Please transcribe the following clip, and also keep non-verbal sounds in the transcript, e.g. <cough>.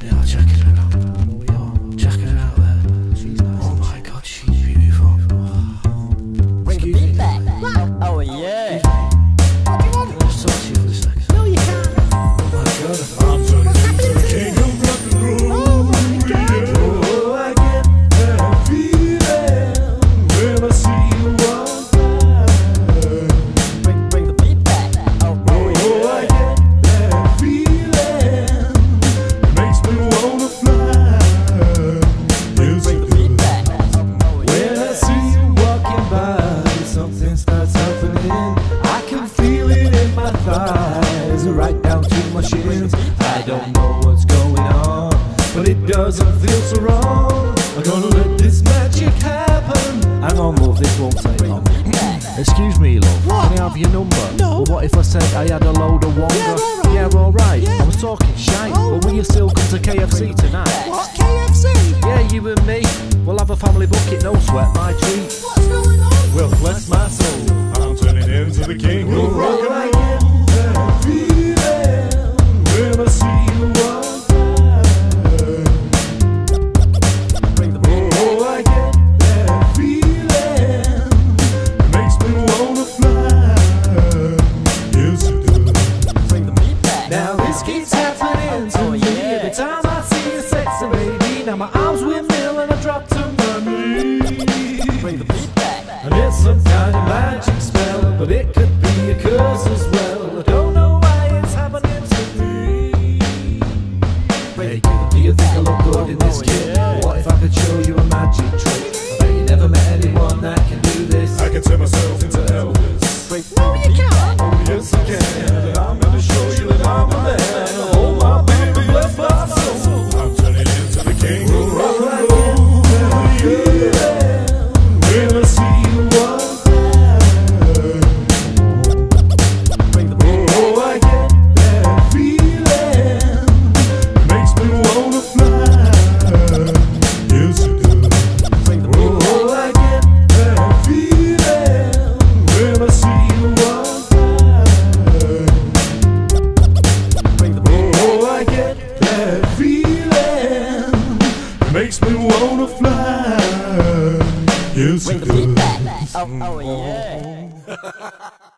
Yeah, check down to my shins. I don't know what's going on, but it doesn't feel so wrong. I'm gonna let this magic happen. Hang on, love, this won't take long. Excuse me, love. Can I have your number? No. Well, what if I said I had a load of wonder? Yeah, all right. Yeah, alright. Yeah. I was talking shite, Oh. but will you still come to KFC tonight? What? KFC? Yeah, you and me. We'll have a family bucket, no sweat, my treat. What's going on? Well, bless my soul, I'm turning into the king Now my arms windmill and I drop to my knees. Bring the beat back. And it's some kind of magic spell, but it could be a curse as well. I don't know why it's happening to me. Hey, Do you think I look good in this kit? What if I could show you a magic trick? I bet you never met anyone that can do this. I can turn myself into Makes me wanna fly. Yes, Bring it the does. Oh, oh yeah. Oh. <laughs>